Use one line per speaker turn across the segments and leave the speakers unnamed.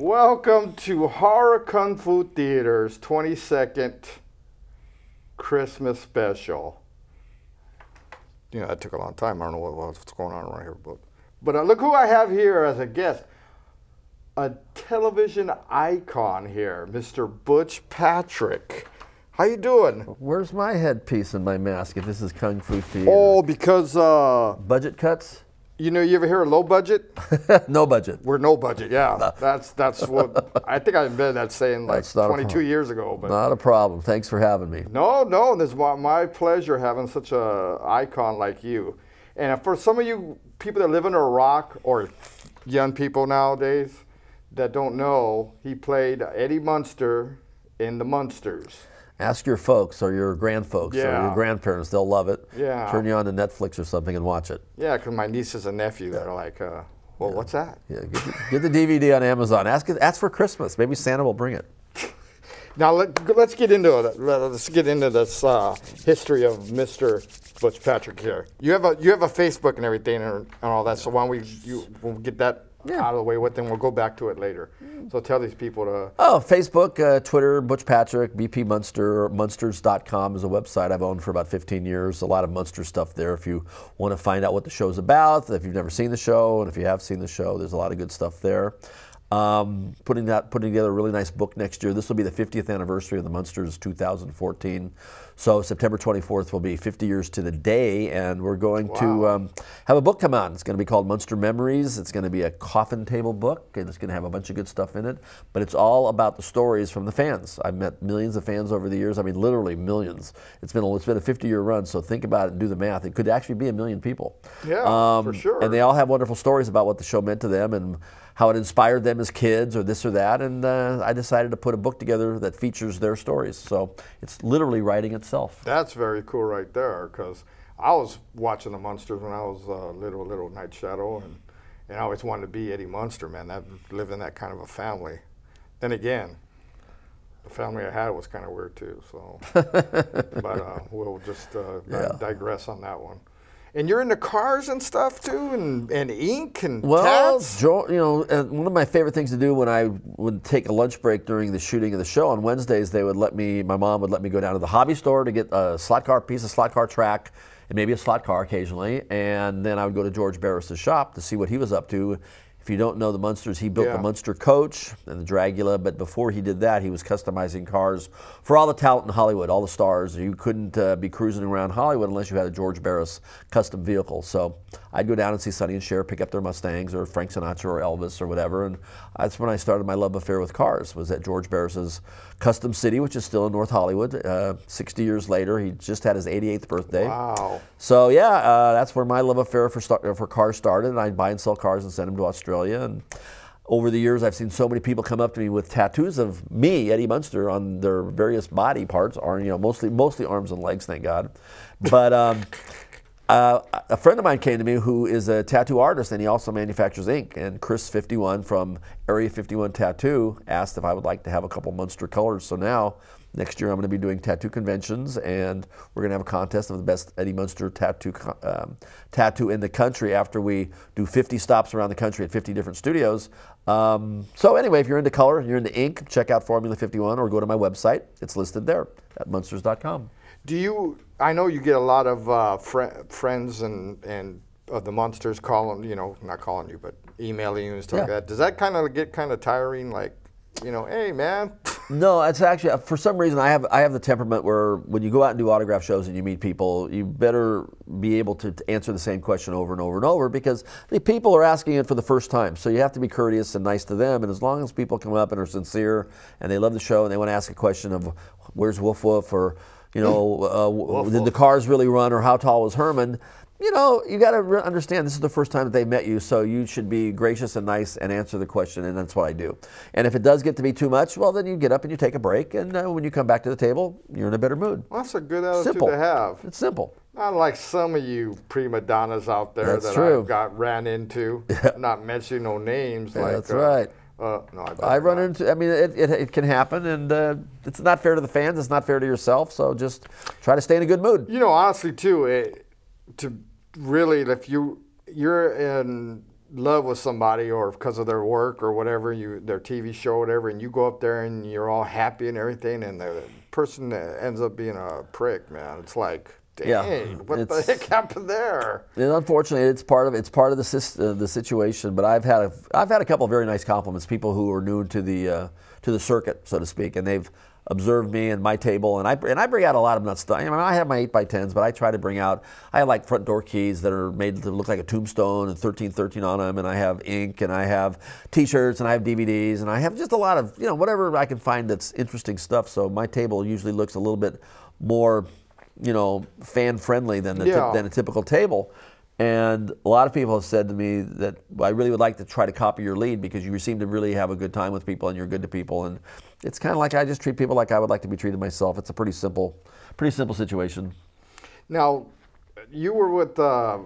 Welcome to Horror Kung Fu Theater's 22nd Christmas special. You know, that took a long time. I don't know what, what's going on around here. But, but uh, look who I have here as a guest. A television icon here, Mr. Butch Patrick. How you doing?
Where's my headpiece and my mask if this is Kung Fu Theater?
Oh, because, uh,
Budget cuts?
You know, you ever hear of low budget?
no budget.
We're no budget, yeah. That's that's what I think I invented that saying like
That's not a
22 years ago. But
Not a problem. Thanks for having me.
no, no, this is my, my pleasure having such a icon like you. And for some of you people that live under a rock or young people nowadays that don't know, he played Eddie Munster in The Munsters.
Ask your folks or your grandfolks or
Yeah.
your grandparents. They'll love it.
Yeah.
Turn you on to Netflix or something and watch it.
Yeah, because my nieces and nephew that are like, uh, well, what's that?
Yeah, get the, get the DVD on Amazon. Ask it, ask for Christmas. Maybe Santa will bring it.
Now let, let's get into it. Let's get into this uh, history of Mr. Butch Patrick here. You have a you have a Facebook and everything and, and all that. So why don't we you we'll get that
Yeah.
out of the way with, then we'll go back to it later. So tell these people to.
Oh, Facebook, uh, Twitter, Butch Patrick, BP Munster, Munsters.com is a website I've owned for about 15 years. A lot of Munster stuff there if you want to find out what the show's about, if you've never seen the show, and if you have seen the show, there's a lot of good stuff there. Um, putting that, putting together a really nice book next year. This will be the 50th anniversary of the Munsters 2014. So September 24th will be 50 years to the day, and we're going to um, have a book come out. It's going to be called Munster Memories. It's going to be a coffin table book, and it's going to have a bunch of good stuff in it. But it's all about the stories from the fans. I've met millions of fans over the years. I mean, literally millions. It's been a, it's been a 50-year run, so think about it and do the math. It could actually be a million people.
Yeah, for sure.
And they all have wonderful stories about what the show meant to them and how it inspired them as kids or this or that. And uh, I decided to put a book together that features their stories. So it's literally writing itself.
That's very cool right there because I was watching the Munsters when I was uh, little little Night Shadow and and I always wanted to be Eddie Munster, man. That live in that kind of a family. Then again. The family I had was kind of weird too, so. but uh, we'll just uh,
Yeah.
digress on that one. And you're into cars and stuff too, and, and ink and
Well,
tats.
You know, uh, one of my favorite things to do when I would take a lunch break during the shooting of the show on Wednesdays, they would let me, my mom would let me go down to the hobby store to get a slot car piece of slot car track and maybe a slot car occasionally, and then I would go to George Barris's shop to see what he was up to. If you don't know the Munsters, he built
Yeah.
the Munster coach and the Dragula, but before he did that, he was customizing cars for all the talent in Hollywood, all the stars. You couldn't uh, be cruising around Hollywood unless you had a George Barris custom vehicle. So I'd go down and see Sonny and Cher pick up their Mustangs or Frank Sinatra or Elvis or whatever, and that's when I started my love affair with cars. Was at George Barris's Custom City, which is still in North Hollywood. Uh, 60 years later, he just had his 88th birthday.
Wow.
So yeah, uh, that's where my love affair for for cars started. And I'd buy and sell cars and send them to Australia. And over the years, I've seen so many people come up to me with tattoos of me, Eddie Munster, on their various body parts, or you know, mostly mostly arms and legs, thank God. But um, uh, a friend of mine came to me who is a tattoo artist and he also manufactures ink. And Chris 51 from Area 51 Tattoo asked if I would like to have a couple Munster colors. So now, next year, I'm going to be doing tattoo conventions and we're going to have a contest of the best Eddie Munster tattoo um, tattoo in the country after we do 50 stops around the country at 50 different studios. Um, so anyway, if you're into color, you're into ink, check out Formula 51 or go to my website. It's listed there at munsters.com.
Do you? I know you get a lot of uh, fri friends and and of the monsters calling, you know, not calling you, but emailing you and stuff like that. Does that kind of get kind of tiring? Like, you know, hey man,
No, it's actually for some reason I have I have the temperament where when you go out and do autograph shows and you meet people, you better be able to to answer the same question over and over and over because the people are asking it for the first time. So you have to be courteous and nice to them. And as long as people come up and are sincere and they love the show and they want to ask a question of where's Woof Woof or you know uh, w- did the cars really run or how tall was Herman. You know, you got to re- understand this is the first time that they met you, so you should be gracious and nice and answer the question, and that's what I do. And if it does get to be too much, well, then you get up and you take a break, and uh, when you come back to the table, you're in a better mood.
well, that's a good attitude
Simple.
to have.
It's simple.
Not like some of you prima donnas out there
That's
that
true.
I've got ran into. Not mentioning no names.
Yeah,
like
that's
uh,
right.
Uh, no, I,
I run
not.
into. I mean, it, it, it can happen, and uh, it's not fair to the fans. It's not fair to yourself. So just try to stay in a good mood.
You know, honestly, too, it, to really, if you you're in love with somebody or because of their work or whatever, you their TV show or whatever, and you go up there and you're all happy and everything, and the person ends up being a prick, man. It's like, dang,
Yeah,
what the heck happened there?
And unfortunately, it's part of it's part of the uh, the situation. But I've had a, I've had a couple of very nice compliments. People who are new to the uh, to the circuit, so to speak, and they've observed me and my table, and I and I bring out a lot of nut stuff. I mean, I have my eight by tens, but I try to bring out. I have like front door keys that are made to look like a tombstone and thirteen thirteen on them, and I have ink, and I have T-shirts, and I have DVDs, and I have just a lot of you know whatever I can find that's interesting stuff. So my table usually looks a little bit more, you know, fan friendly than
Yeah.
than a typical table. And a lot of people have said to me that I really would like to try to copy your lead because you seem to really have a good time with people and you're good to people. And it's kind of like I just treat people like I would like to be treated myself. It's a pretty simple, pretty simple situation.
Now, you were with uh,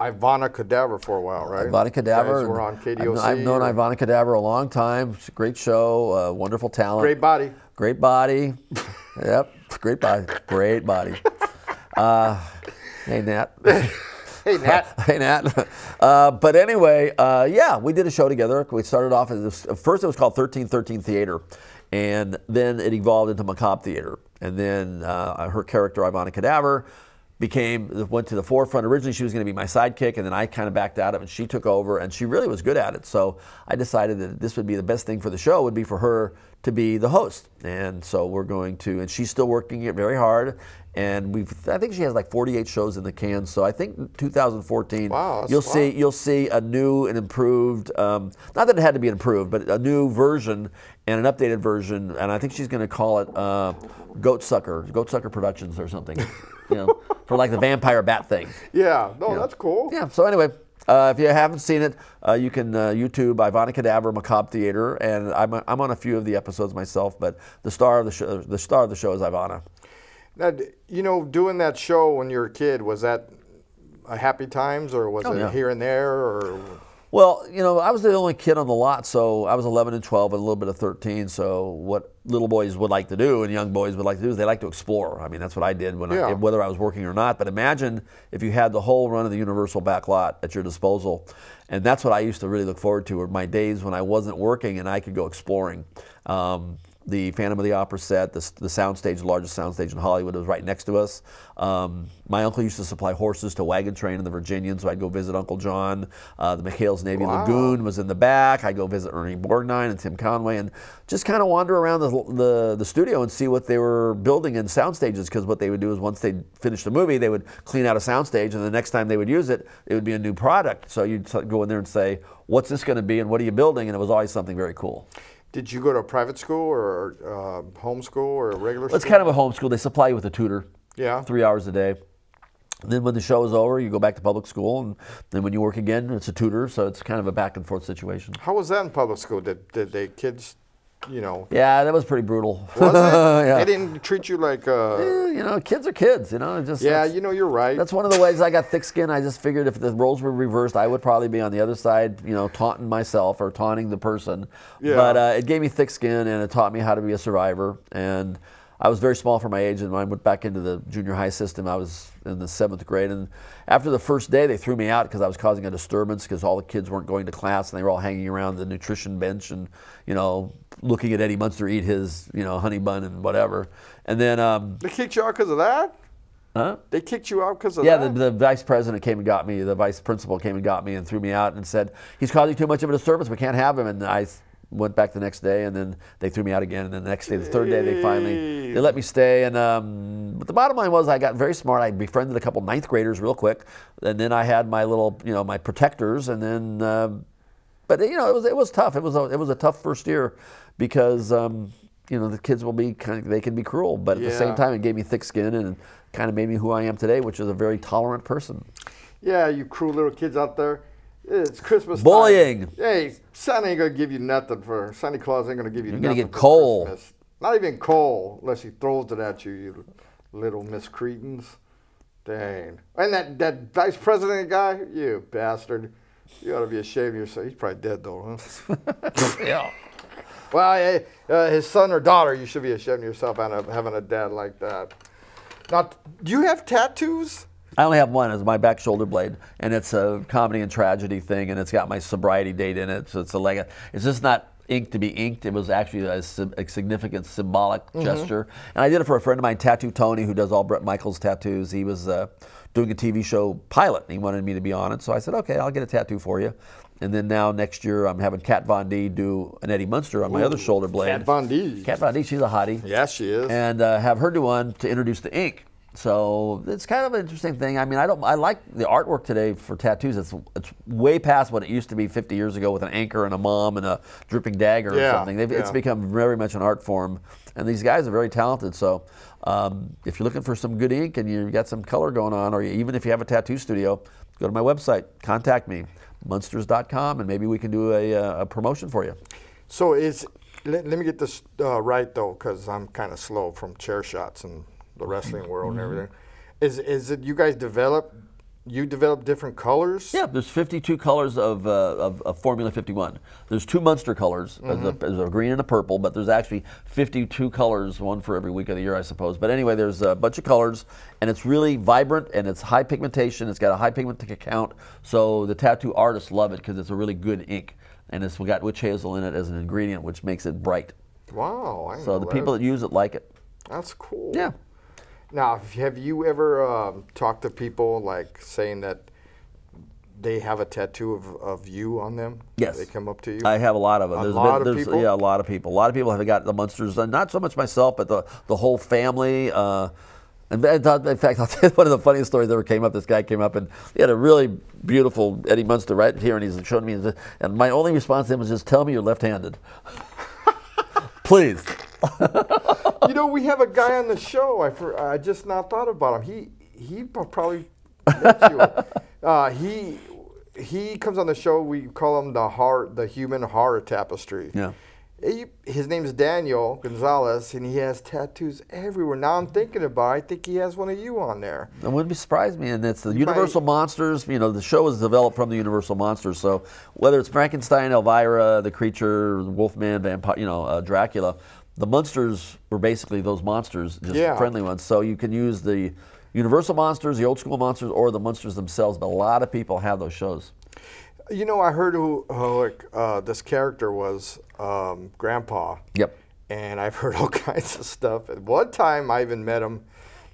Ivana Cadaver for a while, right?
Ivana Cadaver.
guys were on
I've
KDOC.
I've, known
or-
Ivana Cadaver a long time. She's a great show, uh, wonderful talent.
Great body.
Great body. yep, great body. Great body. Uh, hey, Nat.
Hey, Nat.
hey Nat. Uh, but anyway, uh, yeah, we did a show together. We started off as this, first it was called 1313 Theater, and then it evolved into Macabre Theater, and then uh, her character Ivana Cadaver became went to the forefront. Originally, she was going to be my sidekick, and then I kind of backed out of it, and she took over, and she really was good at it. So I decided that this would be the best thing for the show would be for her to be the host, and so we're going to, and she's still working it very hard. And we've, I think she has like 48 shows in the can. So I think 2014,
Wow,
you'll see you'll see a new and improved. Um, not that it had to be improved, but a new version and an updated version. And I think she's going to call it uh, Goat Sucker, Goat Sucker Productions or something. you know, for like the vampire bat thing.
Yeah, no, that's cool.
Yeah. So anyway. Uh, if you haven't seen it, uh, you can uh, YouTube Ivana Cadaver Macabre Theater, and I'm, I'm on a few of the episodes myself. But the star of the show, the star of the show is Ivana.
Now, you know, doing that show when you were a kid, was that a happy times or was
Oh,
it
yeah.
here and there or
Well, you know, I was the only kid on the lot, so I was 11 and 12 and a little bit of 13. So what little boys would like to do and young boys would like to do is they like to explore. I mean, that's what I did when I, whether I was working or not. But imagine if you had the whole run of the Universal back lot at your disposal, and that's what I used to really look forward to. Were my days when I wasn't working and I could go exploring. Um, the Phantom of the Opera set, the, the soundstage, the largest soundstage in Hollywood, was right next to us. Um, my uncle used to supply horses to Wagon Train in the Virginian, so I'd go visit Uncle John. Uh, the McHale's Navy
Wow.
Lagoon was in the back. I'd go visit Ernie Borgnine and Tim Conway and just kind of wander around the, the, the studio and see what they were building in sound stages because what they would do is once they'd finish the movie, they would clean out a sound stage and the next time they would use it, it would be a new product. So you'd go in there and say, what's this going to be and what are you building? And it was always something very cool.
Did you go to a private school or uh, homeschool or a regular
It's kind of a homeschool. They supply you with a tutor.
Yeah.
Three hours a day. And then when the show is over, you go back to public school, and then when you work again, it's a tutor. So it's kind of a back and forth situation.
How was that in public school? Did, did they kids, you know,
Yeah, that was pretty brutal.
was it?
yeah.
They didn't treat you like, uh,
Eh, you know, kids are kids. You know, just
yeah, you know, you're right.
that's one of the ways I got thick skin. I just figured if the roles were reversed, I would probably be on the other side, you know, taunting myself or taunting the person.
Yeah.
But uh, it gave me thick skin and it taught me how to be a survivor. And I was very small for my age, and when I went back into the junior high system, I was in the seventh grade. And after the first day, they threw me out because I was causing a disturbance because all the kids weren't going to class and they were all hanging around the nutrition bench and, you know, looking at Eddie Munster eat his, you know, honey bun and whatever. And then, um,
they kicked you out because of that?
huh?
They kicked you out because of that?
Yeah, the, the vice president came and got me. The vice principal came and got me and threw me out and said, "He's causing too much of a disturbance. We can't have him." And I went back the next day, and then they threw me out again. And then the next day, the third day, they finally they let me stay. And um, but the bottom line was, I got very smart. I befriended a couple ninth graders real quick, and then I had my little, you know, my protectors, and then. Um, but you know, it was it was tough. It was a, it was a tough first year because um, you know the kids will be kind of they can be cruel, but at the same time it gave me thick skin and kind of made me who I am today, which is a very tolerant person.
Yeah, you cruel little kids out there. It's Christmas. time.
Bullying.
Hey, Santa ain't gonna give you nothing for Santa Claus ain't gonna give you
You're
nothing.
gonna get coal.
Christmas. Not even coal, unless he throws it at you, you little miscreants. Dang. And that, that vice president guy, you bastard. You ought to be ashamed of yourself. He's probably dead though, huh?
Yeah.
well, uh, his son or daughter, you should be ashamed of yourself out of having a dad like that. Now, do you have tattoos?
I only have one It's my back shoulder blade, and it's a comedy and tragedy thing, and it's got my sobriety date in it. So it's a leg. It's just not ink to be inked. It was actually a, a significant symbolic mm-hmm. gesture, and I did it for a friend of mine, Tattoo Tony, who does all Bret Michaels tattoos. He was uh, doing a TV show pilot, and he wanted me to be on it, so I said, okay, I'll get a tattoo for you. And then now next year, I'm having Kat Von D do an Eddie Munster on my Ooh, other shoulder blade.
Kat Von D.
Kat Von D, she's a hottie.
Yeah, she is.
And uh, have her do one to introduce the ink. So it's kind of an interesting thing. I mean, I don't. I like the artwork today for tattoos. It's it's way past what it used to be 50 years ago with an anchor and a mom and a dripping dagger yeah, or something. Yeah. It's become very much an art form, and these guys are very talented. So um, if you're looking for some good ink and you've got some color going on, or even if you have a tattoo studio, go to my website, contact me, munsters.com, and maybe we can do a, uh, a promotion for you.
So is let, let me get this uh, right though, because I'm kind of slow from chair shots and the wrestling world and mm-hmm. everything. Is is it you guys develop? You develop different colors?
Yeah, there's 52 colors of, uh, of, of, Formula 51. There's two Munster colors, mm-hmm. there's, a, a, green and a purple, but there's actually 52 colors, one for every week of the year, I suppose. But anyway, there's a bunch of colors, and it's really vibrant, and it's high pigmentation. It's got a high pigment count, so the tattoo artists love it because it's a really good ink, and it's got witch hazel in it as an ingredient, which makes it bright.
Wow!
so the people that use it like it.
That's cool.
Yeah.
Now, have you ever um, talked to people like saying that they have a tattoo of, of you on them?
Yes.
They come up to you?
I have a lot of them.
A
there's
lot
been,
of people?
Yeah, a lot of people. A lot of people have got the Munsters, uh, not so much myself, but the, the whole family. Uh, in fact, I'll tell you one of the funniest stories that ever came up. This guy came up and he had a really beautiful Eddie Munster right here, and he's showing me. And my only response to him was just, "Tell me you're left-handed, please."
you know, we have a guy on the show. I for, I just now thought about him. He he probably uh, he he comes on the show. We call him the heart, the human horror tapestry.
Yeah.
He, his name is Daniel Gonzalez, and he has tattoos everywhere. Now I'm thinking about. it, I think he has one of you on there.
It wouldn't be surprise me, and it's the you Universal might. Monsters. You know, the show is developed from the Universal Monsters. So whether it's Frankenstein, Elvira, the creature, Wolfman, vampire, you know, uh, Dracula the monsters were basically those monsters, just yeah. friendly ones. So you can use the Universal monsters, the old school monsters, or the monsters themselves. But a lot of people have those shows.
You know, I heard who, who like, uh, this character was um, Grandpa.
Yep.
And I've heard all kinds of stuff. At one time, I even met him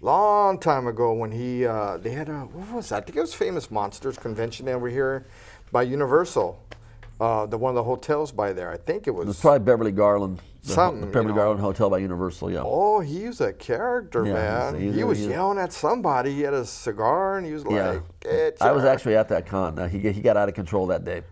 long time ago when he uh, they had a what was that? I think it was Famous Monsters convention over here by Universal. Uh, the one of the hotels by there. I think it was.
It was probably Beverly Garland.
Something.
the Beverly Garland Hotel by Universal. Yeah.
Oh, he's a character, yeah, man. He's, he's he was yelling at somebody. He had a cigar and he was like,
yeah. I was actually at that con. Uh, he he got out of control that day.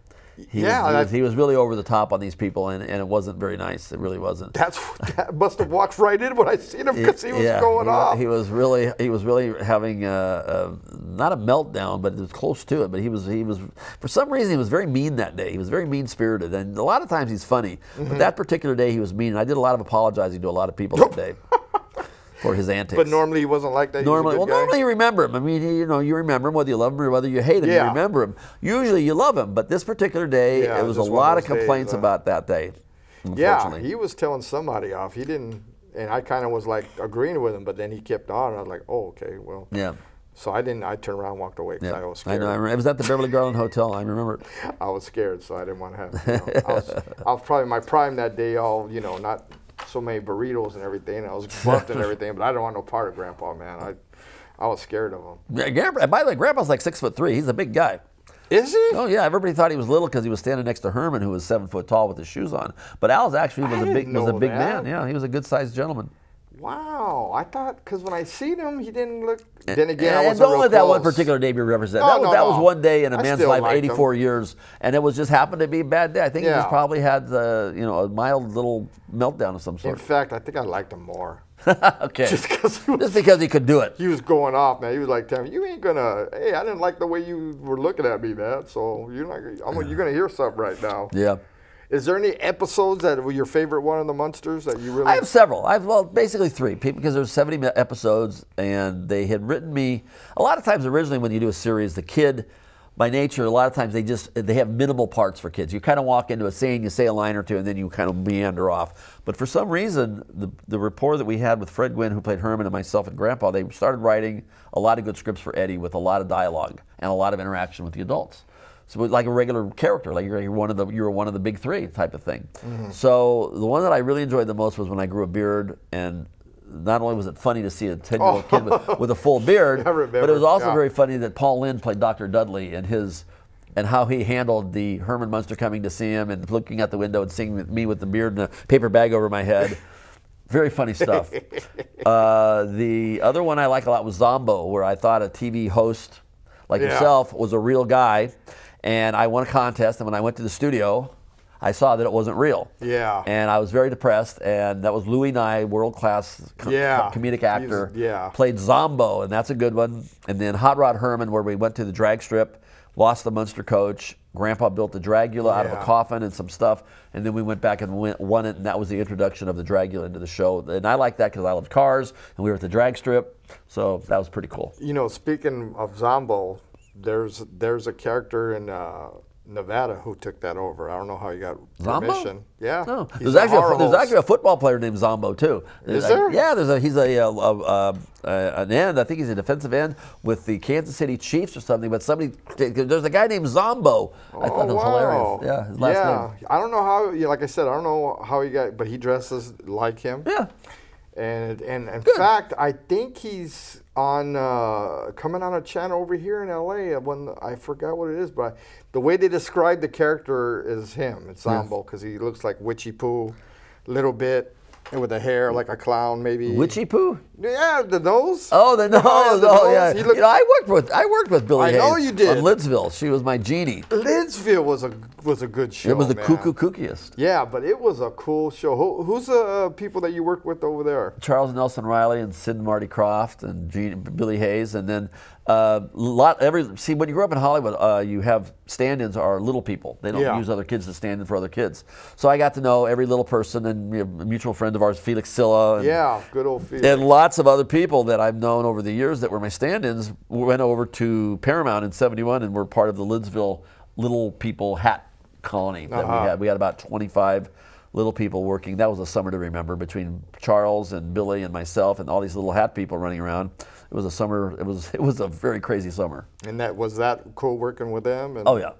He
yeah,
was, he, was, he, was, really over the top on these people, and, and it wasn't very nice. It really wasn't.
That's that must have walked right in when I seen him because he was
yeah,
going
he,
off.
He was really he was really having a, a, not a meltdown, but it was close to it. But he was he was for some reason he was very mean that day. He was very mean spirited, and a lot of times he's funny, mm-hmm. but that particular day he was mean. And I did a lot of apologizing to a lot of people that day. For his antics.
But normally he wasn't like that.
Normally,
well,
guy. normally you remember him. I mean, you know, you remember him whether you love him or whether you hate him. Yeah. You remember him. Usually you love him, but this particular day, yeah, it was a lot of complaints days, uh, about that day.
Yeah, he was telling somebody off. He didn't, and I kind of was like agreeing with him, but then he kept on. And I was like, oh, okay, well.
Yeah.
So I didn't. I turned around, and walked away because yeah. I was scared.
I know. I remember. It was at the Beverly Garland Hotel. I remember.
I was scared, so I didn't want to have. You know, I, was, I was probably my prime that day. All you know, not so many burritos and everything. and I was buffed and everything, but I don't want no part of Grandpa, man. I, I was scared of him.
Yeah, Grandpa, by the way, Grandpa's like six foot three. He's a big guy.
Is he?
Oh yeah, everybody thought he was little because he was standing next to Herman, who was seven foot tall with his shoes on. But Al's actually was I a big was a big that. man. Yeah, he was a good sized gentleman.
Wow, I thought because when I seen him, he didn't look. Then again, and,
I wasn't don't let that one particular day be represented. that, was, no, that was one day in a I man's life, 84 him. years, and it was just happened to be a bad day. I think yeah. he just probably had the you know a mild little meltdown of some sort.
In fact, I think I liked him more.
okay. Just, just because he could do it.
He was going off, man. He was like telling me, "You ain't gonna. Hey, I didn't like the way you were looking at me, man. So you're not. I'm, you're gonna hear something right now."
Yeah.
Is there any episodes that were your favorite one of the Munsters that you really?
I have several. I have well, basically three because there's 70 episodes, and they had written me. A lot of times, originally when you do a series, the kid by nature, a lot of times they just they have minimal parts for kids. You kind of walk into a scene, you say a line or two, and then you kind of meander off. But for some reason, the the rapport that we had with Fred Gwynne, who played Herman, and myself and Grandpa, they started writing a lot of good scripts for Eddie with a lot of dialogue and a lot of interaction with the adults. So like a regular character, like you're, you're one of the you're one of the big three type of thing. So the one that I really enjoyed the most was when I grew a beard and. Not only was it funny to see a 10 year old kid with, with a full beard, but it was also
yeah.
very funny that Paul Lynde played Dr. Dudley and his and how he handled the Herman Munster coming to see him and looking out the window and seeing me with the beard and a paper bag over my head. Very funny stuff. uh, the other one I like a lot was Zombo, where I thought a TV host like
Yeah.
yourself was a real guy, and I won a contest. And when I went to the studio, I saw that it wasn't real.
Yeah.
And I was very depressed. And that was Louis Nye, world class co-
Yeah.
comedic
He's-
actor.
yeah.
Played Zombo, and that's a good one. And then Hot Rod Herman, where we went to the drag strip, lost the Munster coach. Grandpa built the Dragula out of a coffin and some stuff, and then we went back and went, won it, and that was the introduction of the Dragula into the show. And I like that because I love cars, and we were at the drag strip, so that was pretty cool.
You know, speaking of Zombo, there's there's a character in uh, Nevada who took that over. I don't know how he got
Zombo?
permission. Yeah.
No, there's actually a, there's actually a football player named Zombo too. There's
Is
a-
there?
yeah, there's a he's a, uh uh uh uh an end. I think he's a defensive end with the Kansas City Chiefs or something. But somebody there's a guy named Zombo. I thought that was hilarious. Yeah, his last
yeah.
name.
I don't know how. Like I said, I don't know how he got, but he dresses like him.
Yeah.
And and in fact, I think he's on uh, coming on a channel over here in L.A. When I forgot what it is, but the way they describe the character is him. It's Zombo because he looks like Witchy Poo, little bit, and with the hair like a clown, maybe.
Witchy poo.
Yeah, the nose.
Oh, the nose.
yeah, the
oh,
nose.
yeah.
Looked-
you know, I worked with I worked with Billy
I know you did.
on Lidsville. She was my genie.
Lidsville was a was a good show.
it was the
man.
cuckoo kookiest.
Yeah, but it was a cool show. Who, who's the uh, people that you worked with over there?
Charles Nelson Reilly and Sid and Marty Krofft and Gene, Billy Hayes, and then uh, lot every see when you grow up in Hollywood, uh, you have stand-ins are little people. They don't
Yeah.
use other kids to stand in for other kids. So I got to know every little person and a mutual friend of ours, Felix Silla, and,
Yeah, good old Felix.
and lots of other people that I've known over the years that were my stand-ins went over to Paramount in '71 and were part of the Lidsville Little People Hat Colony that
Uh-huh.
we had. We had about 25 little people working. That was a summer to remember between Charles and Billy and myself and all these little hat people running around. It was a summer. It was it was a very crazy summer.
And that was that cool working with them. And
Oh yeah.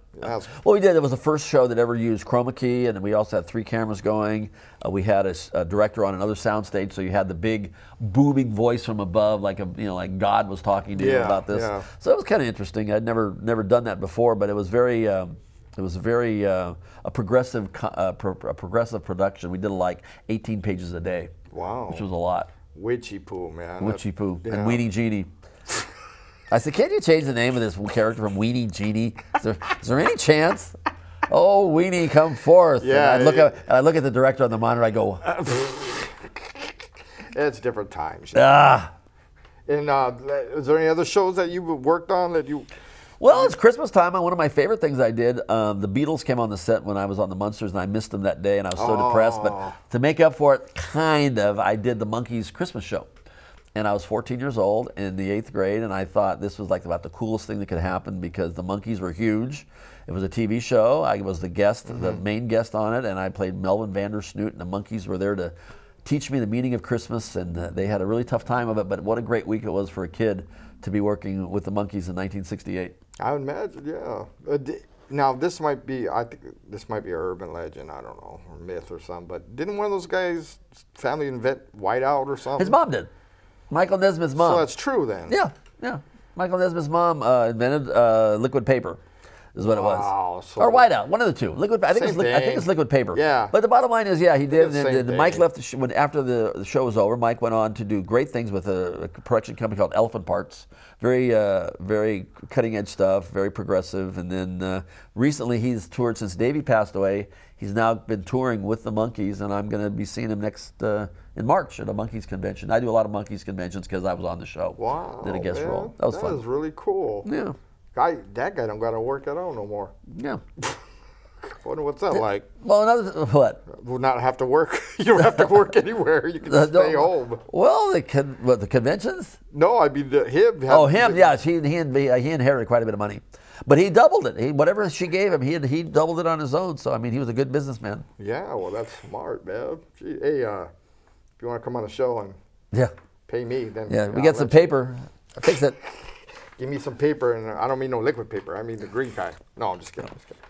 Well, we did. It was the first show that ever used chroma key, and then we also had three cameras going. Uh, we had a director on another soundstage, so you had the big booming voice from above, like a you know, like God was talking to you about this.
yeah.
So it was kind of interesting. I'd never never done that before, but it was very. Um, it was very uh, a progressive uh, pro- a progressive production. We did like 18 pages a day,
wow.
which was a lot.
Witchy Poo, man.
Witchy Poo
yeah.
and Weenie Genie. I said, can't you change the name of this character from Weenie Genie? Is there, is there any chance? Oh, Weenie, come forth.
Yeah,
And I look,
yeah.
at, I look at the director on the monitor. I go,
It's different times.
ah.
And uh, is there any other shows that you worked on that you?
Well, it's Christmas time. and One of my favorite things I did, um, the Beatles came on the set when I was on the Munsters, and I missed them that day, and I was so depressed.
Oh.
But to make up for it, kind of, I did the Monkees Christmas show. And I was 14 years old in the eighth grade, and I thought this was like about the coolest thing that could happen because the Monkees were huge. It was a TV show. I was the guest, the main guest on it, and I played Melvin Vandersnoot, and the Monkees were there to teach me the meaning of Christmas, and uh, they had a really tough time of it. But what a great week it was for a kid to be working with the Monkees in 1968.
I would imagine, yeah. Uh, now this might be, I think this might be an urban legend. I don't know, or myth or something. But didn't one of those guys' family invent whiteout or something?
His mom did. Michael Nesmith's mom.
So that's true then.
yeah, yeah. Michael Nesmith's mom uh, invented uh, liquid paper, is what
Wow,
it was.
so-
or whiteout, one of the two. Liquid. I think it's. I think it's liquid paper.
Yeah.
But the bottom line is, yeah, he did.
the
then
same
then Mike left the sh- when, after the, the show was over. Mike went on to do great things with a, a production company called Elephant Parts. Very, uh, very cutting edge stuff. Very progressive. And then uh, recently, he's toured since Davy passed away. He's now been touring with the Monkees, and I'm going to be seeing him next uh, in March at a Monkees convention. I do a lot of Monkees conventions because I was on the show.
Wow.
Did a guest
man.
role. That was fun.
is really cool.
Yeah.
Guy, that guy don't got to work at all no more.
Yeah.
Wonder what's that like?
Well, another what?
Will not have to work. you don't have to work anywhere. You can
Uh,
stay home.
Well, the con- what the conventions?
No, I mean the, him.
Oh, him. Yeah, he he, and, he inherited quite a bit of money. But he doubled it. He, whatever she gave him, he had, he doubled it on his own. So I mean, he was a good businessman.
Yeah, well, that's smart, man. Gee, hey, uh, if you want to come on the show and
Yeah.
pay me, then
Yeah. We get some
you-
paper. Fix it.
Give me some paper, and I don't mean no liquid paper. I mean the green kind. No, I'm just kidding. I'm just kidding.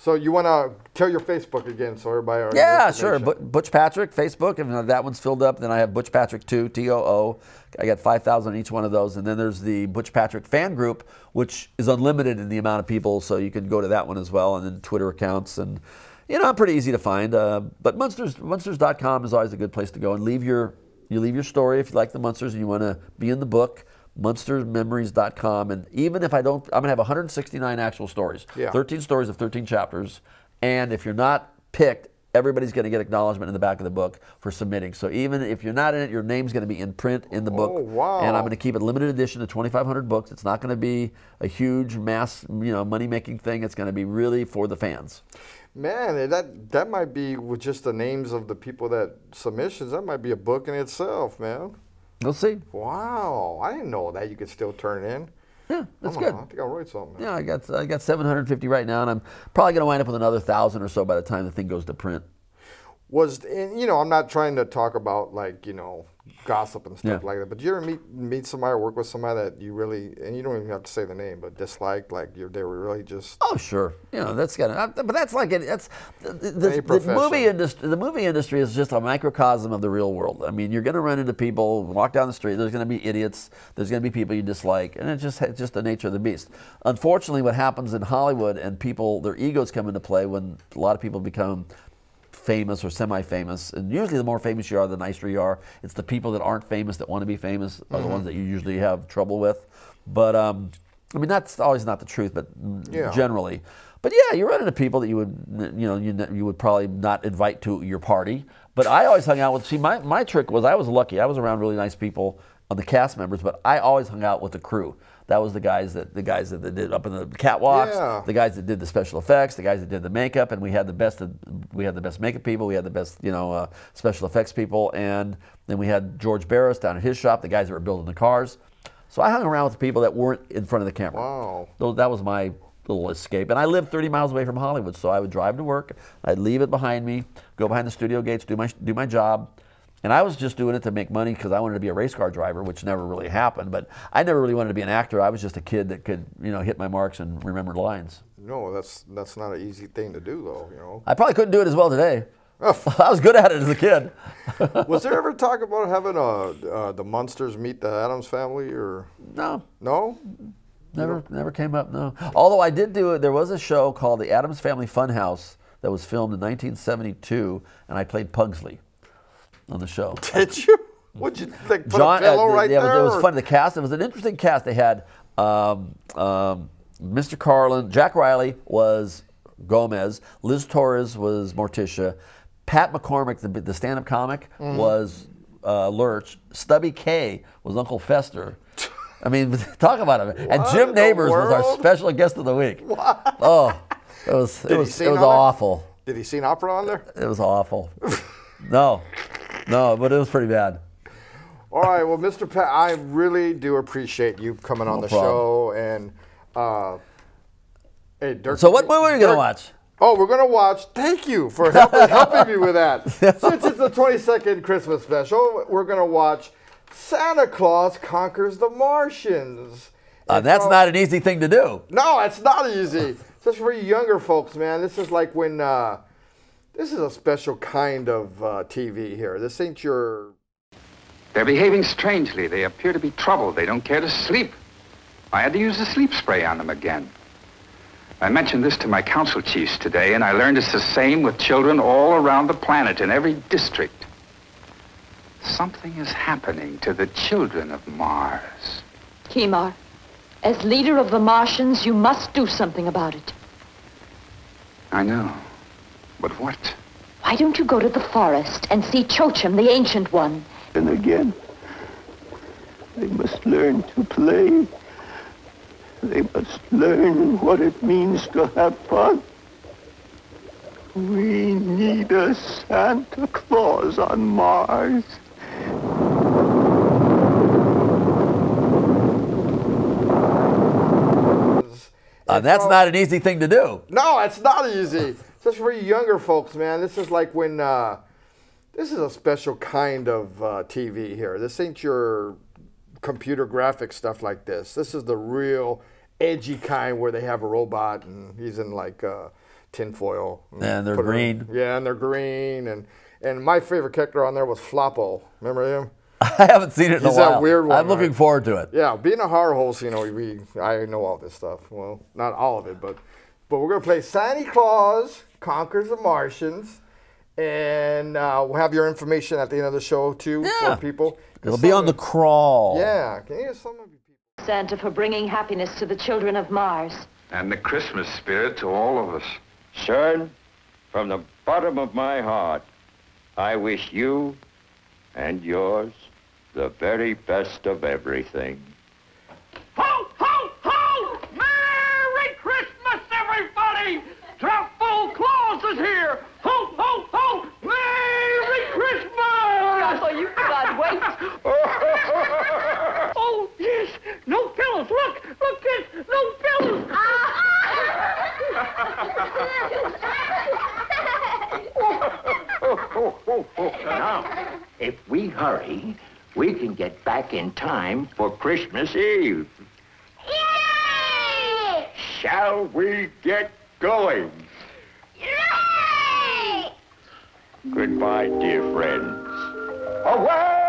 So you want to tell your Facebook again, so everybody. already
Yeah, sure. But Butch Patrick, Facebook. If that one's filled up, then I have Butch Patrick 2, T O O. I got 5,000 on each one of those. And then there's the Butch Patrick fan group, which is unlimited in the amount of people. So you can go to that one as well. And then Twitter accounts. And, you know, I'm pretty easy to find. Uh, but Munsters, Munsters.com is always a good place to go. And leave your, you leave your story if you like the Munsters and you want to be in the book. MunstersMemories.com. And even if I don't, I'm going to have 169 actual stories.
Yeah.
13 stories of 13 chapters. And if you're not picked, everybody's going to get acknowledgement in the back of the book for submitting. So even if you're not in it, your name's going to be in print in the book.
Oh, wow.
And I'm going to keep it limited edition to 2,500 books. It's not going to be a huge mass, you know, money making thing. It's going to be really for the fans.
Man, eh, that that might be with just the names of the people that submissions. That might be a book in itself, man.
We'll see.
Wow, I didn't know that you could still turn it in.
Yeah, that's good.
I think I'll write something.
Yeah, I got I got 750 right now, and I'm probably going to wind up with another thousand or so by the time the thing goes to print.
Was and, you know I'm not trying to talk about like you know gossip and stuff
Yeah.
like that. But you ever meet meet somebody or work with somebody that you really and you don't even have to say the name, but disliked like you're they were really just
Oh, sure. You know, that's got to, uh, but that's like it. That's the, the, the movie industry. The movie industry is just a microcosm of the real world. I mean, you're going to run into people, walk down the street. There's going to be idiots. There's going to be people you dislike, and it's just it's just the nature of the beast. Unfortunately, what happens in Hollywood and people, their egos come into play when a lot of people become famous or semi-famous, and usually the more famous you are, the nicer you are. It's the people that aren't famous that want to be famous are the ones that you usually have trouble with. But um, I mean, that's always not the truth, but
Yeah.
generally. But yeah, you run into people that you would, you know, you, you would probably not invite to your party. But I always hung out with. See, my, my trick was I was lucky. I was around really nice people on the cast members, but I always hung out with the crew. That was the guys that the guys that, did up in the catwalks,
Yeah.
the guys that did the special effects, the guys that did the makeup, and we had the best. Of, we had the best makeup people. We had the best, you know, uh, special effects people, and then we had George Barris down at his shop, the guys that were building the cars. So I hung around with the people that weren't in front of the camera.
Wow.
Tho- That was my little escape. And I lived 30 miles away from Hollywood, so I would drive to work, I'd leave it behind me, go behind the studio gates, do my do my job. And I was just doing it to make money because I wanted to be a race car driver, which never really happened. But I never really wanted to be an actor. I was just a kid that could, you know, hit my marks and remember lines.
no, that's that's not an easy thing to do though. You know,
I probably couldn't do it as well today. I was good at it as a kid.
was there ever talk about having uh, uh, the Munsters meet the Addams family or
No,
no?
Never, never came up. No. Although I did do it. There was a show called The Addams Family Funhouse that was filmed in 1972, and I played Pugsley on the show.
Did you? What'd you like put
John,
a pillow
uh,
right
yeah,
there?
It was, it was fun. The cast. It was an interesting cast. They had um, um, Mr. Carlin. Jack Riley was Gomez. Liz Torres was Morticia. Pat McCormick, the, the stand-up comic,
Mm-hmm.
was uh, Lurch. Stubby Kaye was Uncle Fester. I mean, talk about it. And Jim Nabors was our special guest of the week. What? Oh, it was it
Did
was it was
there?
awful.
Did he see an opera on there?
It was awful. no, no, but it was pretty bad.
All right, well, Mr. Pat, I really do appreciate you coming on
No
the
problem.
show and. Uh, hey, Dirk.
So what movie are we gonna watch?
Oh, we're gonna watch. Thank you for helping, helping me with that. Since it's the 22nd Christmas special, we're gonna watch Santa Claus Conquers the Martians.
Uh, that's
from-
not an easy thing to do.
No, it's not easy. Just for you younger folks, man. This is like when. Uh, this is a special kind of uh, TV here. This ain't your.
They're behaving strangely. They appear to be troubled. They don't care to sleep. I had to use the sleep spray on them again. I mentioned this to my council chiefs today, and I learned it's the same with children all around the planet in every district. Something is happening to the children of Mars.
Kimar, as leader of the Martians, you must do something about it.
I know. But what?
Why don't you go to the forest and see Chochem, the Ancient One?
And again, they must learn to play. They must learn what it means to have fun. We need a Santa Claus on Mars.
Uh, that's not an easy thing to do.
No, it's not easy. Especially for you younger folks, man. This is like when uh, this is a special kind of uh, TV here. This ain't your computer graphic stuff like this. This is the real edgy kind where they have a robot and he's in like uh, tinfoil.
And they're
it in-
green.
yeah, and they're green. And and my favorite character on there was Floppo. Remember him?
I haven't seen it in
He's
a
that weird one,
I'm looking
right?
forward to it.
Yeah, being a horror host, you know, we I know all this stuff. Well, not all of it, but but we're gonna play Santa Claus conquers the Martians, and uh, we'll have your information at the end of the show too
Yeah.
for people.
It'll be on the crawl.
Yeah, can you hear some of you people?
Santa for bringing happiness to the children of Mars.
And the Christmas spirit to all of us.
Son, from the bottom of my heart, I wish you and yours the very best of everything.
Ho, ho, ho! Merry Christmas, everybody! Truffle Claus is here! Ho, ho, ho! Merry Christmas!
Oh, you forgot wait.
oh, yes! No pillows! Look! Look, kids! No pillows!
Now, if we hurry, we can get back in time for Christmas Eve.
Yay!
Shall we get going?
Yay!
Goodbye, dear friends. Away!